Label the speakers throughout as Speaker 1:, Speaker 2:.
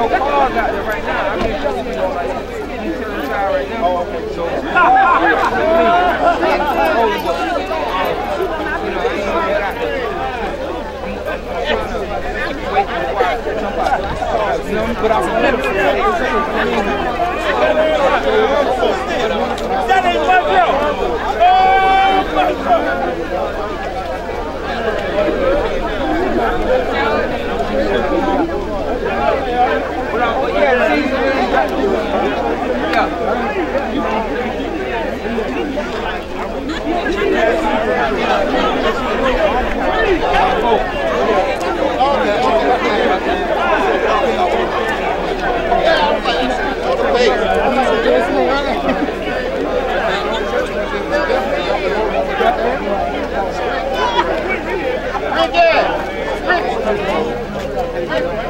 Speaker 1: no car out there right now. I you know, like, you right now. Oh, okay. So, You know, but I'm
Speaker 2: That ain't my girl. Oh, my God. Right there!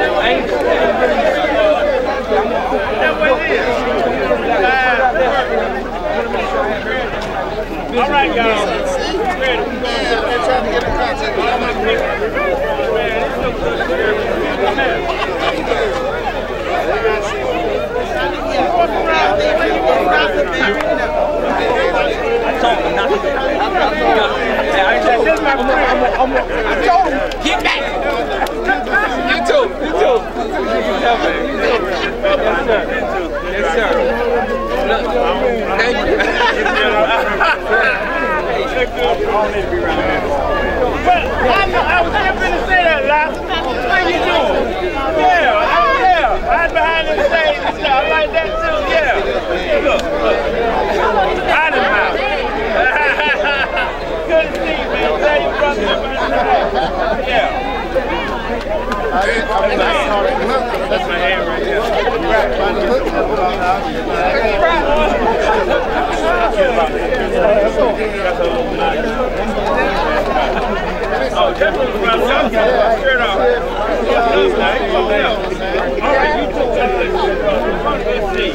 Speaker 2: Oh, definitely from outside. Straight out. All right, you took that. Let's see.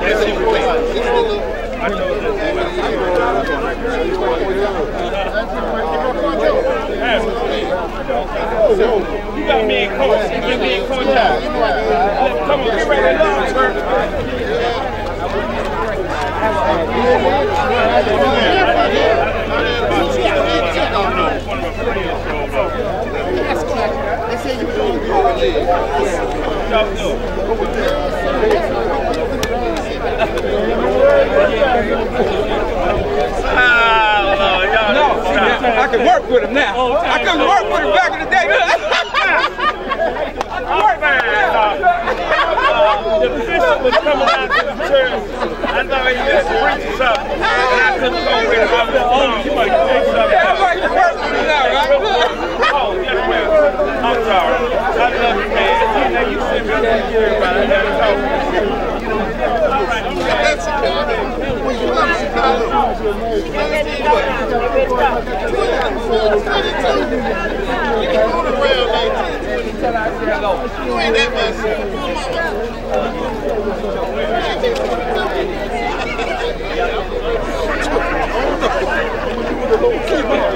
Speaker 2: That's that. You got me in coach. Come on, get ready to launch, sir. Let's you You
Speaker 3: ain't that much. Come on.